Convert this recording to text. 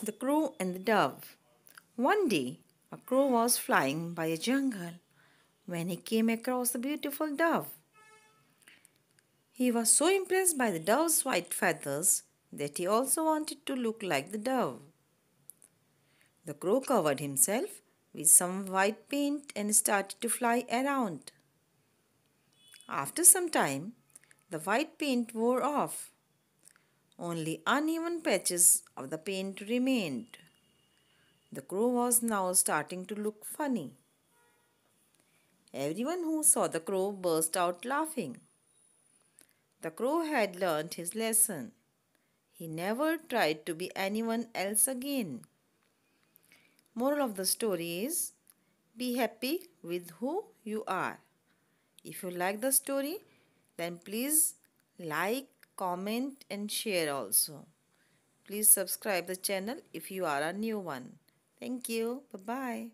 The Crow and the Dove. One day, a crow was flying by a jungle when he came across a beautiful dove. He was so impressed by the dove's white feathers that he also wanted to look like the dove. The crow covered himself with some white paint and started to fly around. After some time, the white paint wore off only uneven patches of the paint remained. The crow was now starting to look funny. Everyone who saw the crow burst out laughing. The crow had learned his lesson. He never tried to be anyone else again. Moral of the story is be happy with who you are. If you like the story, then please like, comment and share also. Please subscribe the channel if you are a new one. Thank you. Bye-bye.